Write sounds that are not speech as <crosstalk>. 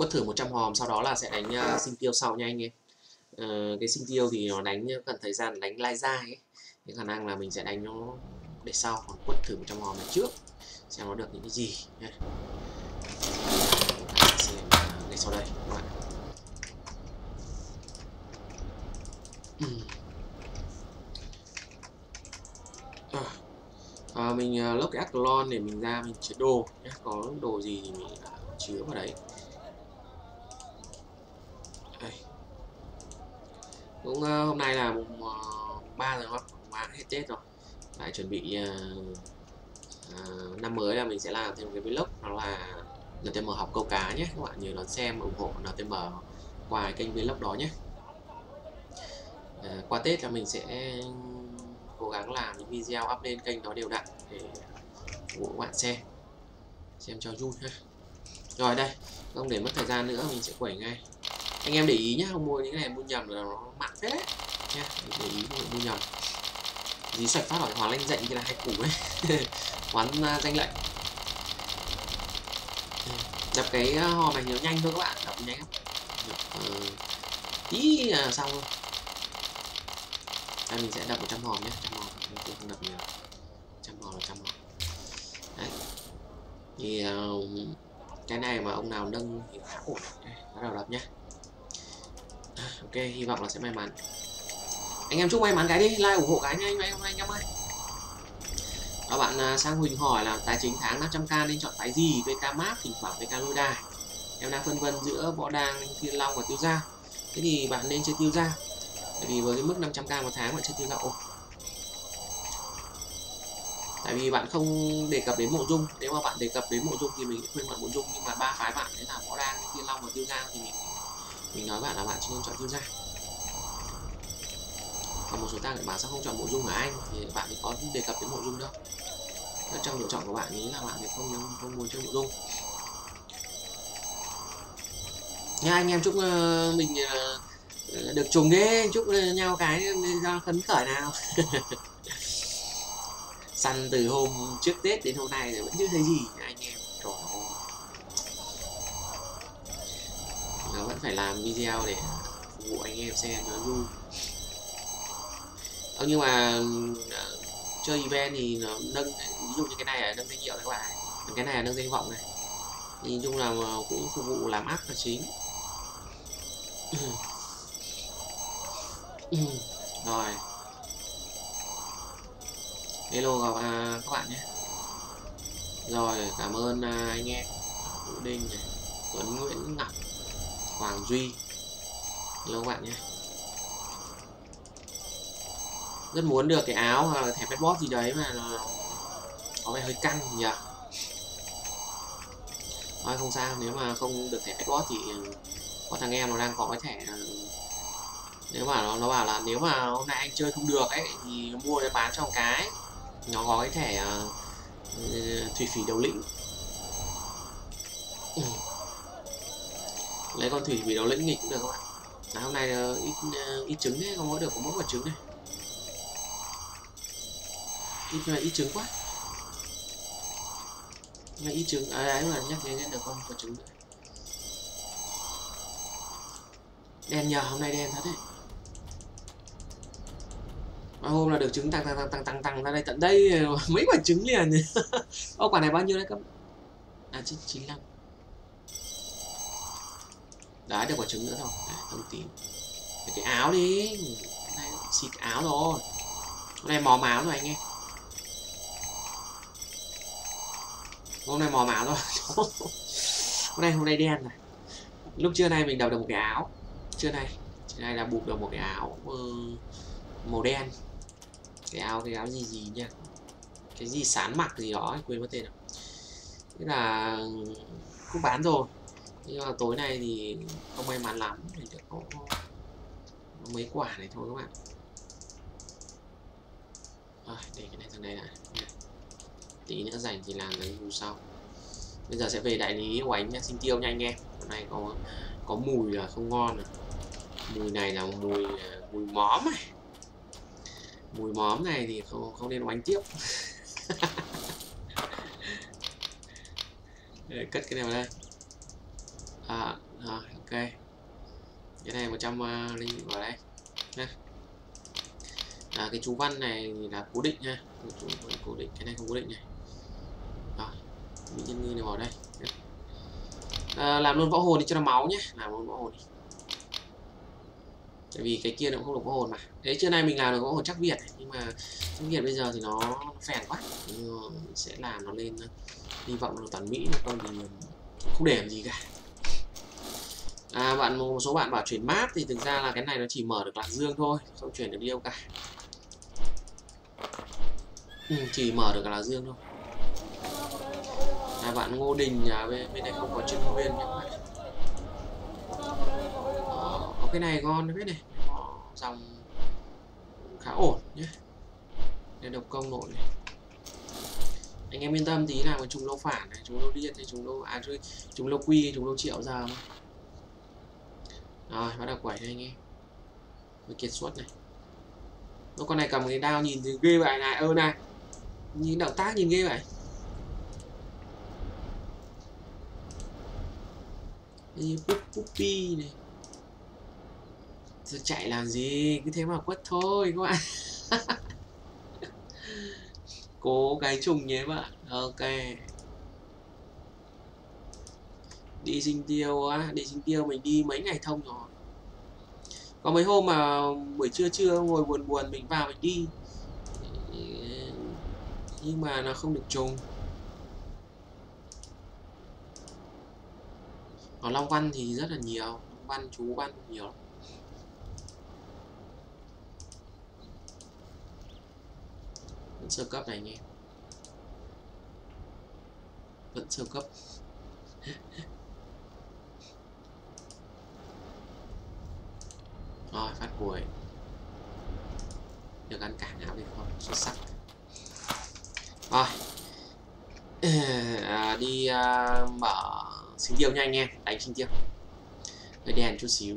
quất thử 100 hòm sau đó là sẽ đánh uh, sinh tiêu sau nha anh em. Uh, cái sinh tiêu thì nó đánh ờ, cần thời gian đánh lai dai ấy. Cái khả năng là mình sẽ đánh nó để sau còn quất thử 100 hòm này trước. Xem nó được những cái gì nhé xem ngay sau đây các bạn <clears throat> à, à, mình uh, lốc cái Athlon để mình ra mình chứa đồ nhé có đồ gì thì mình uh, chứa vào đấy đây cũng uh, hôm nay là mùng ờ, uh, 3 rồi không mùng 3 hết Tết rồi. Lại chuẩn bị uh, uh, năm mới là mình sẽ làm thêm một cái vlog đó là NTM học câu cá nhé các bạn nhớ đón xem ủng hộ NTM qua kênh vlog đó nhé. Uh, qua Tết là mình sẽ cố gắng làm những video up lên kênh đó đều đặn để ủng hộ các bạn xem. Xem cho vui ha. Rồi đây không để mất thời gian nữa mình sẽ quẩy ngay anh em để ý nhé không mua những cái này mua nhầm là nó mặn phết đấy. Nha để ý không mua nhầm. Dí sạch phát hỏi hoàng lanh dạy như là hai củ đấy <laughs> quán uh, danh lệnh. Đập cái à, hò này nhớ nhanh thôi các bạn đập nhanh lắm. Đập uh, tí là xong luôn đây mình sẽ đập 100 hòm nhé trăm hòm mình không đập nhiều. Trăm hòm là trăm hòm. Đấy. Thì uh, cái này mà ông nào nâng thì khá ổn. Bắt đầu đập nhé ok, hy vọng là sẽ may mắn. Anh em chúc may mắn cái đi, like, ủng hộ cái nha anh em anh em ơi các bạn à, sang Huỳnh hỏi là tài chính tháng 500k nên chọn phái gì? VK Map thỉnh thoảng VK lôi đài. Em đang phân vân giữa võ đàng thiên long và tiêu gia. Thế thì bạn nên chơi tiêu gia. Tại vì với cái mức 500k một tháng, bạn chơi tiêu gia ổn. Tại vì bạn không đề cập đến mộ dung. Nếu mà bạn đề cập đến mộ dung thì mình khuyên bạn mộ dung. Nhưng mà ba phái bạn đấy là võ đàng thiên long và tiêu gia thì mình mình nói bạn là bạn nên chọn tiêu giao còn một số tag bạn sẽ không chọn bộ dung của anh thì bạn thì có đề cập đến bộ dung đâu. Trong lựa chọn của bạn ý là bạn thì không không muốn chơi bộ dung nha anh em chúc uh, mình uh, được trùng đi chúc ờ, nhau cái ra phấn khởi nào. <laughs> Săn từ hôm trước tết đến hôm nay thì vẫn chưa thấy gì anh em. Phải làm video để phục vụ anh em xem nó vui. Ờ, nhưng mà ờ, chơi event thì nó nâng ví dụ như cái này là nâng danh hiệu này các bạn cái này là nâng danh vọng này. Nhìn chung là cũng phục vụ làm áp là chính. <coughs> Rồi. Hello gặp à, các bạn nhé. Rồi cảm ơn à, anh em vũ đinh này tuấn nguyễn ngọc hoàng duy. Hello các bạn nhé. Rất muốn được cái áo hoặc là thẻ petbot gì đấy mà nó có vẻ hơi căng nhỉ? Thôi không sao. Nếu mà không được thẻ petbot thì ừ, có thằng em nó đang có cái thẻ ừ, nếu mà nó nó bảo là nếu mà hôm nay anh chơi không được ấy thì mua để bán cho một cái. Nó có cái thẻ uh, thủy phỉ đầu lĩnh lấy con thủy vì đấu lĩnh nghịch cũng được các bạn à, hôm nay uh, ít uh, ít trứng đấy không có được có mỗi quả trứng này. Ít mà ít trứng quá. Ngay ít trứng à đấy mà nhắc đến được con quả trứng nữa. Đen nhờ hôm nay đen thật đấy. Mà hôm là được trứng tăng tăng tăng tăng tăng tăng ra đây tận đây <laughs> mấy quả trứng liền. <laughs> Ô quả này bao nhiêu đấy cấp à chín chín đấy được quả trứng nữa rồi đấy, thông tin. Cái, cái áo đi. Cái này xịt áo rồi. Hôm nay mò máu rồi anh em. Hôm nay mò máu rồi. <laughs> Hôm nay hôm nay đen này. Lúc trưa nay mình đập được một cái áo. Trưa nay trưa nay là buộc được một cái áo uh, màu đen. Cái áo cái áo gì gì nha cái gì sán mặc gì đó quên mất tên rồi. Thế là cũng bán rồi nhưng mà tối nay thì không may mắn lắm thì được có mấy quả này thôi các bạn. À, để cái này thằng này. Lại tí nữa dành thì làm cái dù sau. Bây giờ sẽ về đại lý của anh xin tiêu nha anh em hôm nay có có mùi là không ngon à. mùi này là mùi à, mùi móm này. Mùi móm này thì không không nên oánh tiếp. <laughs> Cất cái này vào đây à, rồi ok. Cái này 100 uh, ờ, linh vào đây nha. À, cái chú văn này là cố định nha chú văn cố định cái này không cố định này. Rồi mỹ nhân ngư này vào đây à, làm luôn võ hồn đi cho nó máu nhé. Làm luôn võ hồn đi. Tại vì cái kia nó cũng không được võ hồn mà. Đấy trưa nay mình làm được võ hồn chắc việt nhưng mà chắc việt bây giờ thì nó, phèn quá. Nhưng mình sẽ làm nó lên ờ, hy vọng là toàn mỹ không thì không để làm gì cả à bạn một số bạn bảo chuyển map thì thực ra là cái này nó chỉ mở được lạc dương thôi không chuyển được đi đâu cả. Ừ, chỉ mở được lạc dương thôi. Là bạn ngô đình nhà bên, bên này không có chuyên viên nhé. Ờ, cái này ngon biết này. Ờ, dòng khá ổn nhé. Đây độc công nội này. Anh em yên tâm tí nào mà chúng lô phản này chúng lô điên này chúng lô à chúng lô quy chúng lô triệu giờ rồi, bắt đầu quẩy đây anh em với kiệt xuất này. Nó con này cầm cái đao nhìn thì ghê vậy này. Ơ, này. Nhìn động tác nhìn ghê vậy. Như puppy này. Giờ chạy làm gì? Cứ thế mà quất thôi, các bạn. <laughs> Cố cái trùng nhé bạn. Ok đi dinh tiêu á, đi dinh tiêu mình đi mấy ngày thông rồi. Có mấy hôm mà buổi trưa trưa ngồi buồn buồn mình vào mình đi. Nhưng mà nó không được trùng. Ở Long Văn thì rất là nhiều, Long Văn, chú Văn nhiều lắm. Vẫn sơ cấp này anh em. Vẫn sơ cấp. <laughs> buổi, được ăn cả áo đi không xuất sắc. Rồi. <clears throat> À, đi à, mở sinh tiêu nha anh em đánh sinh tiêu cái đèn chút xíu